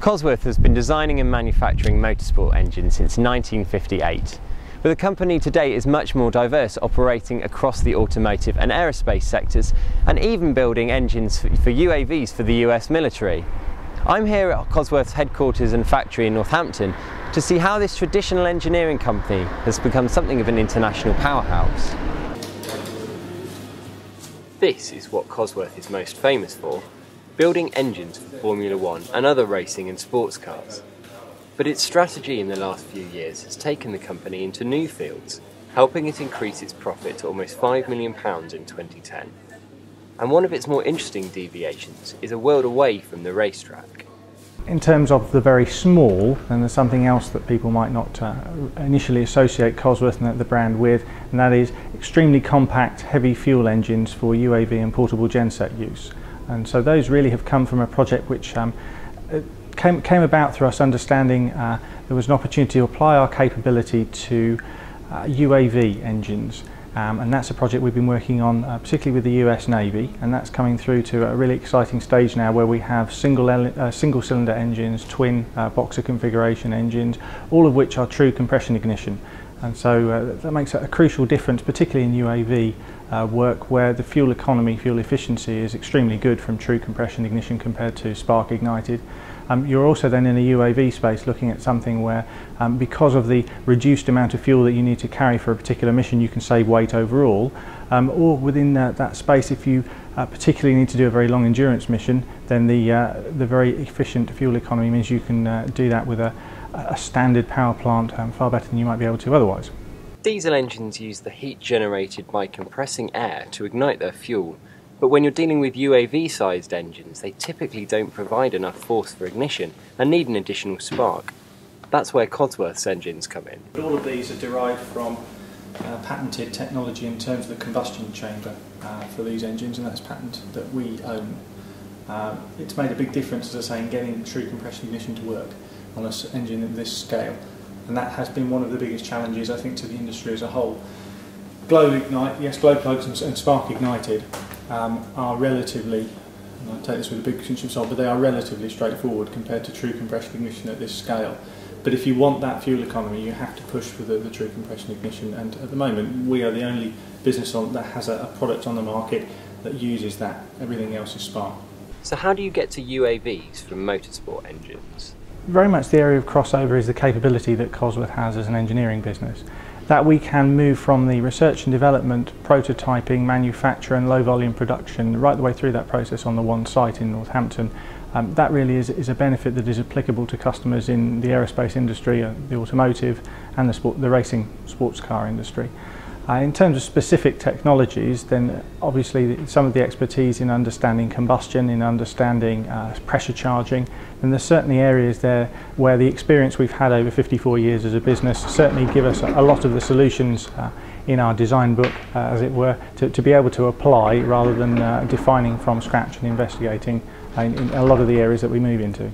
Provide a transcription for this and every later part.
Cosworth has been designing and manufacturing motorsport engines since 1958, but the company today is much more diverse, operating across the automotive and aerospace sectors, and even building engines for UAVs for the US military. I'm here at Cosworth's headquarters and factory in Northampton to see how this traditional engineering company has become something of an international powerhouse. This is what Cosworth is most famous for, building engines for Formula One and other racing and sports cars. But its strategy in the last few years has taken the company into new fields, helping it increase its profit to almost £5 million in 2010. And one of its more interesting deviations is a world away from the racetrack. In terms of the very small, and there's something else that people might not uh, initially associate Cosworth and the brand with, and that is extremely compact, heavy fuel engines for UAV and portable genset use. And so those really have come from a project which um, came, came about through us understanding uh, there was an opportunity to apply our capability to uh, UAV engines. Um, and that's a project we've been working on uh, particularly with the US Navy and that's coming through to a really exciting stage now where we have single, uh, single cylinder engines, twin uh, boxer configuration engines, all of which are true compression ignition And so uh, that makes a crucial difference, particularly in UAV uh, work where the fuel economy, fuel efficiency is extremely good from true compression ignition compared to spark ignited. Um, you're also then in a UAV space looking at something where um, because of the reduced amount of fuel that you need to carry for a particular mission you can save weight overall um, or within uh, that space if you uh, particularly need to do a very long endurance mission then the, uh, the very efficient fuel economy means you can uh, do that with a, a standard power plant um, far better than you might be able to otherwise. Diesel engines use the heat generated by compressing air to ignite their fuel, but when you're dealing with UAV-sized engines, they typically don't provide enough force for ignition and need an additional spark. That's where Cosworth's engines come in. All of these are derived from uh, patented technology in terms of the combustion chamber uh, for these engines, and that's patent that we own. Uh, it's made a big difference, as I say, in getting true compression ignition to work on an engine of this scale and that has been one of the biggest challenges I think to the industry as a whole. Glow ignite, yes, glow plugs and, and spark ignited um, are relatively, and I take this with a big pinch of salt, but they are relatively straightforward compared to true compression ignition at this scale. But if you want that fuel economy, you have to push for the, the true compression ignition. And at the moment, we are the only business on, that has a, a product on the market that uses that. Everything else is spark. So how do you get to UAVs from motorsport engines? very much the area of crossover is the capability that Cosworth has as an engineering business. That we can move from the research and development, prototyping, manufacture and low volume production right the way through that process on the one site in Northampton. Um, that really is, is a benefit that is applicable to customers in the aerospace industry, uh, the automotive and the, sport, the racing sports car industry. Uh, in terms of specific technologies, then obviously some of the expertise in understanding combustion, in understanding uh, pressure charging, and there's certainly areas there where the experience we've had over 54 years as a business certainly give us a, lot of the solutions uh, in our design book, uh, as it were, to, to, be able to apply rather than uh, defining from scratch and investigating uh, in, in a lot of the areas that we move into.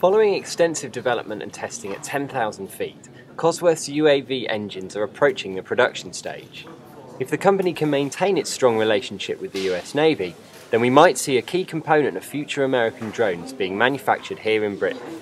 Following extensive development and testing at 10,000 feet, Cosworth's UAV engines are approaching the production stage. If the company can maintain its strong relationship with the US Navy, then we might see a key component of future American drones being manufactured here in Britain.